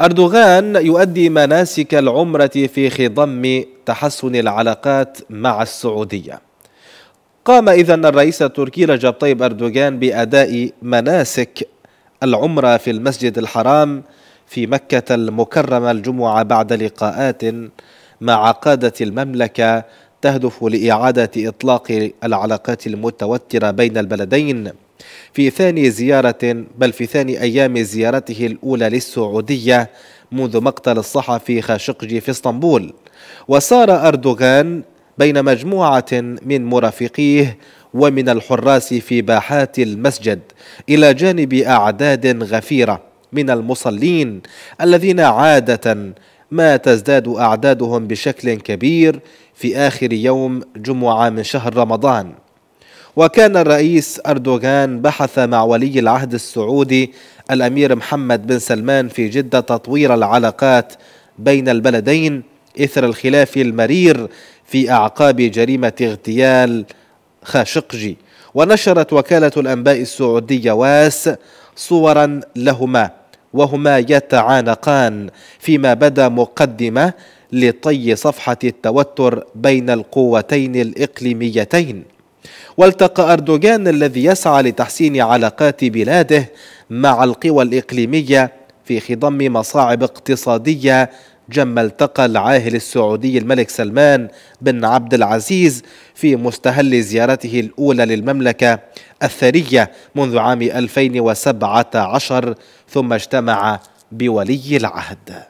أردوغان يؤدي مناسك العمرة في خضم تحسن العلاقات مع السعودية. قام إذا الرئيس التركي رجب طيب أردوغان بأداء مناسك العمرة في المسجد الحرام في مكة المكرمة الجمعة بعد لقاءات مع قادة المملكة تهدف لإعادة إطلاق العلاقات المتوترة بين البلدين. في ثاني زيارة بل في ثاني أيام زيارته الأولى للسعودية منذ مقتل الصحفي خاشقجي في اسطنبول. وسار أردوغان بين مجموعة من مرافقيه ومن الحراس في باحات المسجد إلى جانب أعداد غفيرة من المصلين الذين عادة ما تزداد أعدادهم بشكل كبير في آخر يوم جمعة من شهر رمضان. وكان الرئيس أردوغان بحث مع ولي العهد السعودي الأمير محمد بن سلمان في جدة تطوير العلاقات بين البلدين إثر الخلاف المرير في أعقاب جريمة اغتيال خاشقجي. ونشرت وكالة الأنباء السعودية واس صورا لهما وهما يتعانقان فيما بدا مقدمة لطي صفحة التوتر بين القوتين الإقليميتين. والتقى أردوغان الذي يسعى لتحسين علاقات بلاده مع القوى الإقليمية في خضم مصاعب اقتصادية جم التقى العاهل السعودي الملك سلمان بن عبد العزيز في مستهل زيارته الأولى للمملكة الثرية منذ عام 2017 ثم اجتمع بولي العهد.